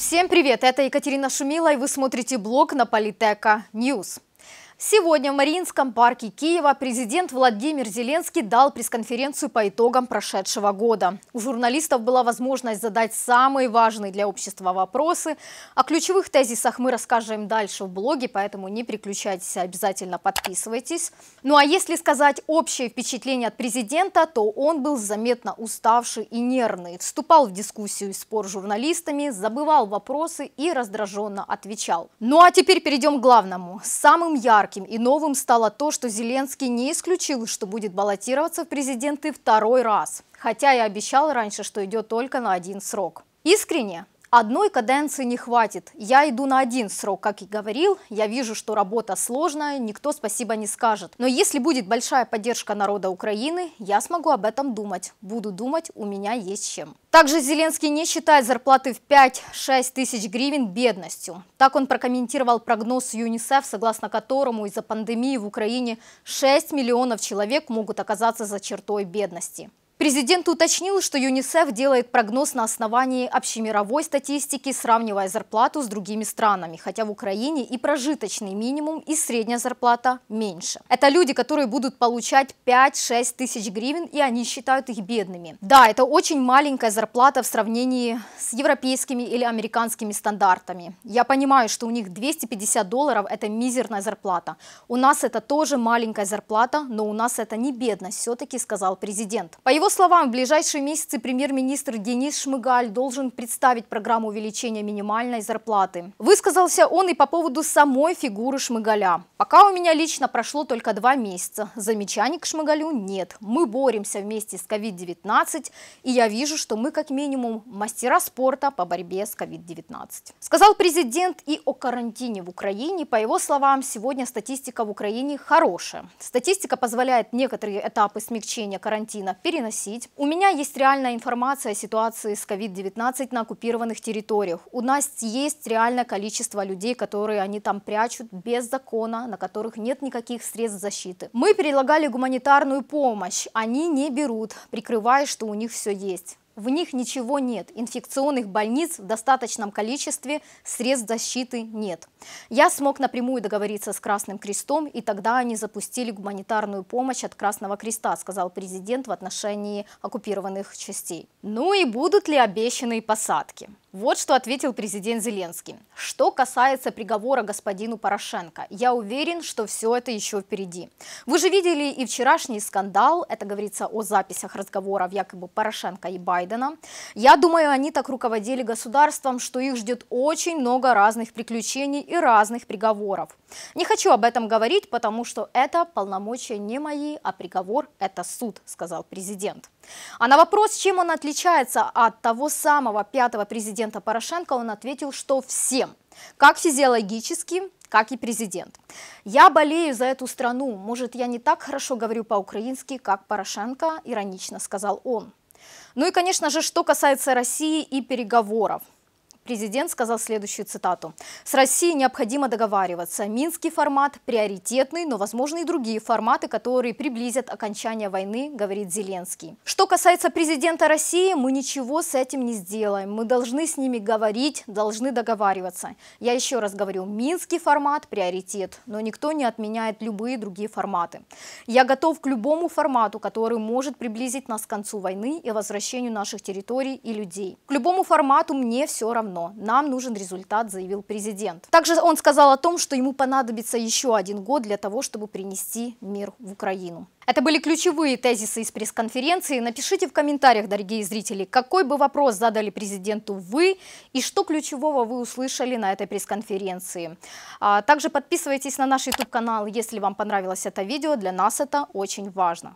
Всем привет! Это Екатерина Шумило и вы смотрите блог на Политека Ньюс. Сегодня в Мариинском парке Киева президент Владимир Зеленский дал пресс-конференцию по итогам прошедшего года. У журналистов была возможность задать самые важные для общества вопросы. О ключевых тезисах мы расскажем дальше в блоге, поэтому не переключайтесь, обязательно подписывайтесь. Ну а если сказать общее впечатление от президента, то он был заметно уставший и нервный. Вступал в дискуссию и спор с журналистами, забывал вопросы и раздраженно отвечал. Ну а теперь перейдем к главному. Самым ярким ярким и новым стало то, что Зеленский не исключил, что будет баллотироваться в президенты второй раз, хотя и обещал раньше, что идет только на один срок. Искренне Одной каденции не хватит. Я иду на один срок, как и говорил. Я вижу, что работа сложная, никто спасибо не скажет. Но если будет большая поддержка народа Украины, я смогу об этом думать. Буду думать, у меня есть чем. Также Зеленский не считает зарплаты в 5-6 тысяч гривен бедностью. Так он прокомментировал прогноз ЮНИСЕФ, согласно которому из-за пандемии в Украине 6 миллионов человек могут оказаться за чертой бедности. Президент уточнил, что ЮНИСЕФ делает прогноз на основании общемировой статистики, сравнивая зарплату с другими странами, хотя в Украине и прожиточный минимум, и средняя зарплата меньше. Это люди, которые будут получать 5-6 тысяч гривен, и они считают их бедными. Да, это очень маленькая зарплата в сравнении с европейскими или американскими стандартами. Я понимаю, что у них 250 долларов – это мизерная зарплата. У нас это тоже маленькая зарплата, но у нас это не бедность, все-таки сказал президент. По его словам, в ближайшие месяцы премьер-министр Денис Шмыгаль должен представить программу увеличения минимальной зарплаты. Высказался он и по поводу самой фигуры Шмыгаля. Пока у меня лично прошло только два месяца. Замечаний к Шмыгалю нет. Мы боремся вместе с COVID-19, и я вижу, что мы как минимум мастера спорта по борьбе с COVID-19. Сказал президент и о карантине в Украине. По его словам, сегодня статистика в Украине хорошая. Статистика позволяет некоторые этапы смягчения карантина переносить спросить. У меня есть реальная информация о ситуации с COVID-19 на оккупированных территориях. У нас есть реальное количество людей, которые они там прячут без закона, на которых нет никаких средств защиты. Мы предлагали гуманитарную помощь, они не берут, прикрывая, что у них все есть. В них ничего нет, инфекционных больниц в достаточном количестве, средств защиты нет. Я смог напрямую договориться с Красным Крестом, и тогда они запустили гуманитарную помощь от Красного Креста, сказал президент в отношении оккупированных частей. Ну и будут ли обещанные посадки? Вот что ответил президент Зеленский. Что касается приговора господину Порошенко, я уверен, что все это еще впереди. Вы же видели и вчерашний скандал, это говорится о записях разговоров якобы Порошенко и Байдена. Я думаю, они так руководили государством, что их ждет очень много разных приключений и разных приговоров. Не хочу об этом говорить, потому что это полномочия не мои, а приговор – это суд, сказал президент. А на вопрос, чем он отличается от того самого пятого президента Порошенко, он ответил, что всем, как физиологически, как и президент. Я болею за эту страну, может, я не так хорошо говорю по-украински, как Порошенко, иронично сказал он. Ну и, конечно же, что касается России и переговоров. Президент сказал следующую цитату. «С Россией необходимо договариваться. Минский формат приоритетный, но возможны и другие форматы, которые приблизят окончание войны», говорит Зеленский. Что касается президента России, мы ничего с этим не сделаем. Мы должны с ними говорить, должны договариваться. Я еще раз говорю, Минский формат приоритет, но никто не отменяет любые другие форматы. Я готов к любому формату, который может приблизить нас к концу войны и возвращению наших территорий и людей. К любому формату мне все равно равно. Нам нужен результат, заявил президент. Также он сказал о том, что ему понадобится еще один год для того, чтобы принести мир в Украину. Это были ключевые тезисы из пресс-конференции. Напишите в комментариях, дорогие зрители, какой бы вопрос задали президенту вы и что ключевого вы услышали на этой пресс-конференции. А также подписывайтесь на наш YouTube-канал, если вам понравилось это видео. Для нас это очень важно.